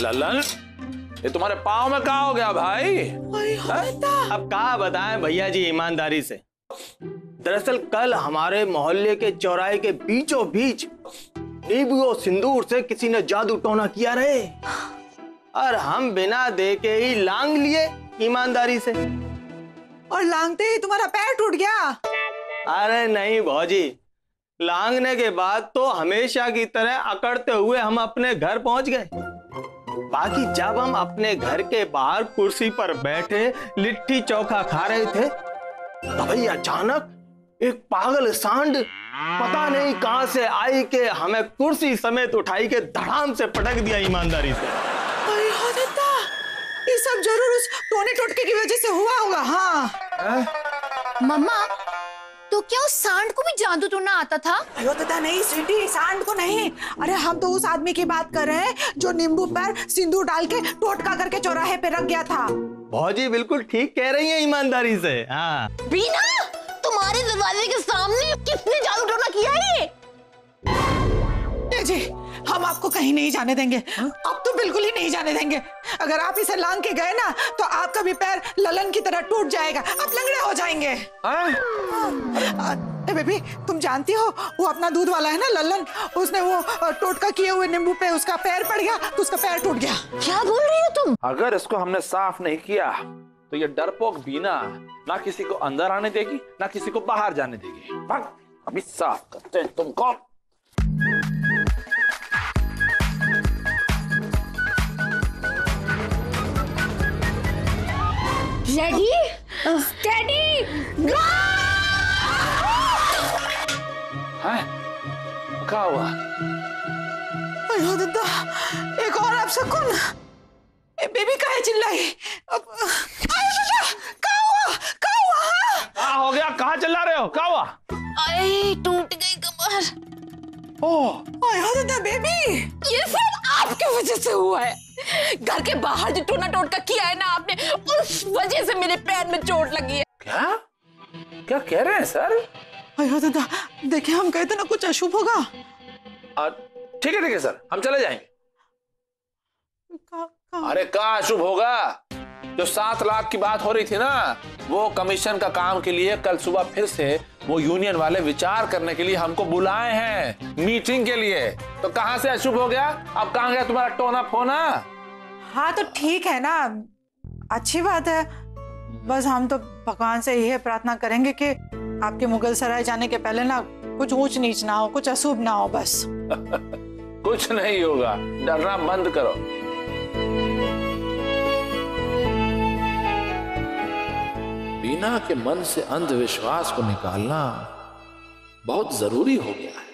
ललन ये तुम्हारे पाँव में कहा हो गया भाई? अब कहा बताएँ भैया जी ईमानदारी से? दरअसल कल हमारे मोहल्ले के चौराहे के बीचों बीच नींबू और सिंदूर से किसी ने जादू टोना किया रहे और हम बिना देखे ही लांग लिए ईमानदारी से। और लांगते ही तुम्हारा पैर टूट गया। अरे नहीं भौजी लांगने के बाद तो हमेशा की तरह अकड़ते हुए हम अपने घर पहुँच गए। बाकी जब हम अपने घर के बाहर कुर्सी पर बैठे लिट्टी चौखा खा रहे थे तभी अचानक एक पागल सांड पता नहीं कहाँ से आई के हमें कुर्सी समेत उठाई के धड़ाम से पटक दिया ईमानदारी से। अरे ये सब ज़रूर उस टोने टोटके की वजह से हुआ होगा हाँ? मम्मा तो क्या उस सांड को भी जादू टोना आता था? अयो दादा नहीं स्वीटी सांड को नहीं। अरे हम तो उस आदमी की बात कर रहे हैं जो नींबू पर सिंदूर डाल के टोटका करके चौराहे पे रख गया था। भौजी बिल्कुल ठीक कह रही है ईमानदारी से। हाँ। बीना तुम्हारे दरवाजे के सामने किसने जादू टोना किया है? जी हम आपको कहीं नहीं जाने देंगे। अब तो बिल्कुल ही नहीं जाने देंगे। अगर आप इसे लांग के गए ना तो आपका भी पैर ललन की तरह टूट जाएगा। आप लंगड़े हो जाएँगे। हाँ? ए बेबी तुम जानती हो वो अपना दूध वाला है ना ललन? उसने वो टोटका किए हुए नींबू पे उसका पैर पड़ गया तो उसका पैर टूट गया। क्या बोल रही हो तुम? अगर इसको हमने साफ़ नहीं किया तो ये डरपोक बीना ना किसी को अंदर आने देगी ना किसी को बाहर जाने देगी। भाग अभी साफ़ करते हैं तुमको। रेडी स्टेडी है क्या हुआ अयो एक और आप सकून बेबी काहे चिल्लाई अब क्या हुआ क्या हुआ हाँ? क्या हो गया कहाँ चिल्ला रहे हो क्या हुआ अरे टूट गई कमर ओह बेबी ये सब आपकी वजह से हुआ है घर के बाहर जो टोना टोटका किया है ना आपने उस वजह से मेरे पैर में चोट लगी है। क्या? क्या कह रहे हैं सर? अयो दादा देखिए हम कहते ना कुछ अशुभ होगा? ठीक है ठीक है सर। हम चले जाएँगे। का, का, अरे का शुभ होगा? जो सात लाख की बात हो रही थी ना वो कमीशन का काम के लिए कल सुबह फिर से वो यूनियन वाले विचार करने के लिए हमको बुलाए हैं मीटिंग के लिए। तो कहाँ से अशुभ हो गया? अब कहाँ गया तुम्हारा टोना फोना हाँ तो ठीक है ना। अच्छी बात है। बस हम तो भगवान से यह प्रार्थना करेंगे कि आपके मुगल सराय जाने के पहले ना कुछ ऊंच नीच ना हो, कुछ अशुभ ना हो बस। कुछ नहीं होगा। डरना बंद करो। बीना के मन से अंधविश्वास को निकालना बहुत ज़रूरी हो गया है।